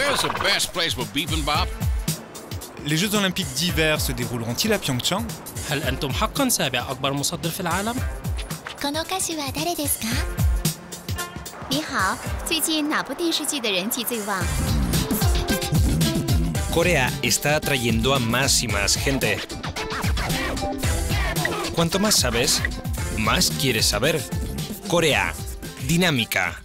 Where's the best place for bibimbap? Les Jeux Olympiques d'hiver se dérouleront-ils à Pyeongchang هل أنتم حقا سابع أكبر مصدر في العالم؟ この歌手は誰ですか你好，最近哪部电视剧的人气最旺？Corea está atrayendo a más y más gente. Cuanto más sabes, más quieres saber. Corea, dinámica,